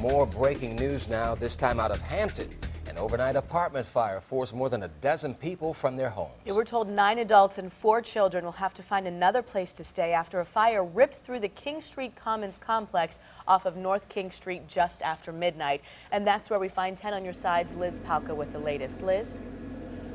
More breaking news now, this time out of Hampton. An overnight apartment fire forced more than a dozen people from their homes. We're told nine adults and four children will have to find another place to stay after a fire ripped through the King Street Commons complex off of North King Street just after midnight. And that's where we find 10 on your sides. Liz Palka with the latest. Liz?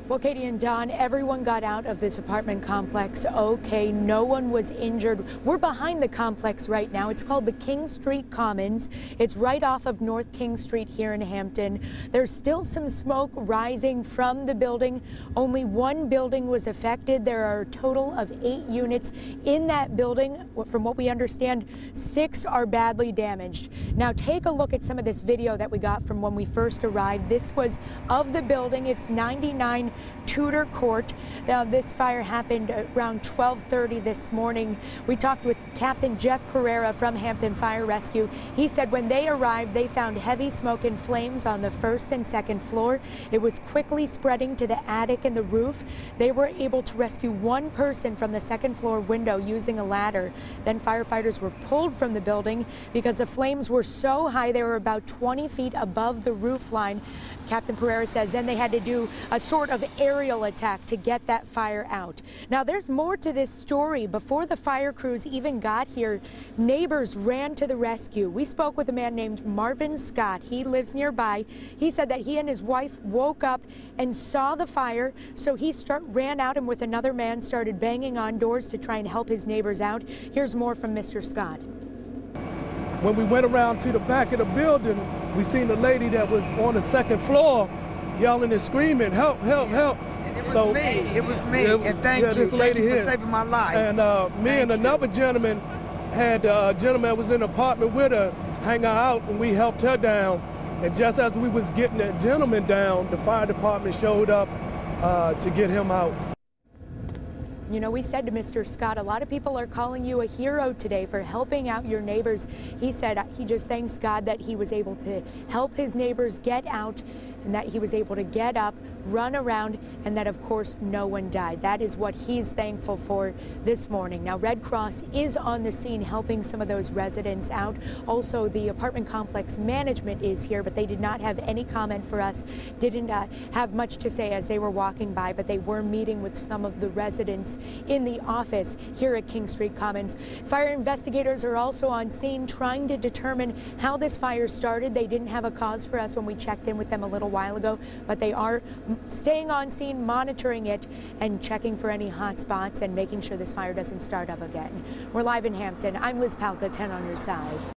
Well, Katie and Don, everyone got out of this apartment complex okay. No one was injured. We're behind the complex right now. It's called the King Street Commons. It's right off of North King Street here in Hampton. There's still some smoke rising from the building. Only one building was affected. There are a total of eight units in that building. From what we understand, six are badly damaged. Now, take a look at some of this video that we got from when we first arrived. This was of the building. It's 99 Tudor Court. Now, this fire happened around 1230 this morning. We talked with Captain Jeff Pereira from Hampton Fire Rescue. He said when they arrived, they found heavy smoke and flames on the first and second floor. It was quickly spreading to the attic and the roof. They were able to rescue one person from the second floor window using a ladder. Then firefighters were pulled from the building because the flames were so high they were about 20 feet above the roof line. Captain Pereira says then they had to do a sort of aerial attack to get that fire out. Now there's more to this story. Before the fire crews even got here, neighbors ran to the rescue. We spoke with a man named Marvin Scott. He lives nearby. He said that he and his wife woke up and saw the fire, so he start, ran out and with another man started banging on doors to try and help his neighbors out. Here's more from Mr. Scott. When we went around to the back of the building, we seen a lady that was on the second floor yelling and screaming, help, help, help. And it was so, me. It was me. It, and thank yeah, you. Thank you for saving my life. And uh, me thank and another gentleman had uh, a gentleman was in the apartment with her hang her out and we helped her down. And just as we was getting that gentleman down, the fire department showed up uh, to get him out. You know, we said to Mr. Scott, a lot of people are calling you a hero today for helping out your neighbors. He said he just thanks God that he was able to help his neighbors get out and that he was able to get up, run around, and that, of course, no one died. That is what he's thankful for this morning. Now, Red Cross is on the scene helping some of those residents out. Also, the apartment complex management is here, but they did not have any comment for us, didn't uh, have much to say as they were walking by, but they were meeting with some of the residents in the office here at King Street Commons. Fire investigators are also on scene trying to determine how this fire started. They didn't have a cause for us when we checked in with them a little while ago, but they are staying on scene, monitoring it, and checking for any hot spots and making sure this fire doesn't start up again. We're live in Hampton. I'm Liz Palka, 10 on your side.